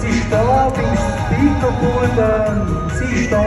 Sie ist da beim Spiegelboden, sie ist da.